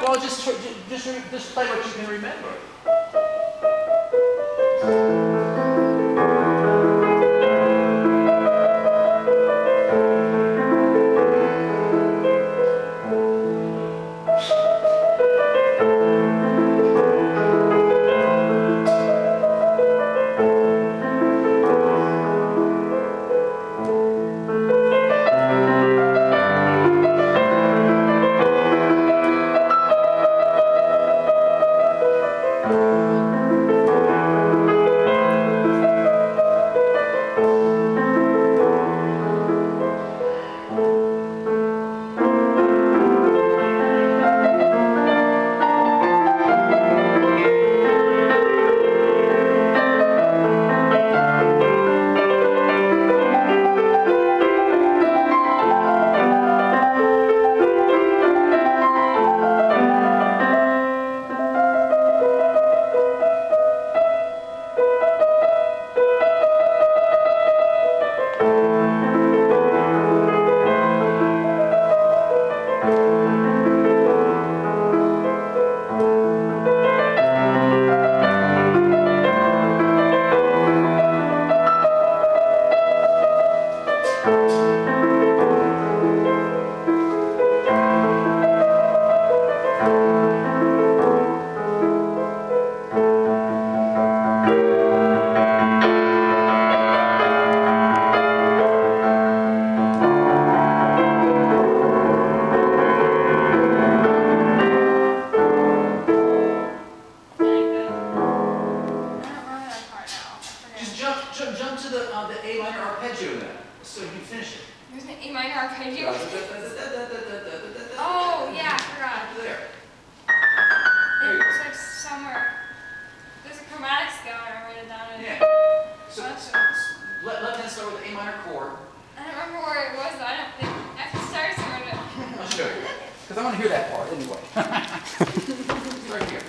Well, just, just, just play what you can remember. come to the, uh, the A minor arpeggio then, so you can finish it. There's an A minor arpeggio? oh, yeah, I forgot. There. It looks like somewhere. There's a chromatic scale, I wrote it down. Yeah. So, so let, let start with A minor chord. I don't remember where it was, But I don't think. I have to start somewhere. I'll show you. Because I want to hear that part anyway. right here.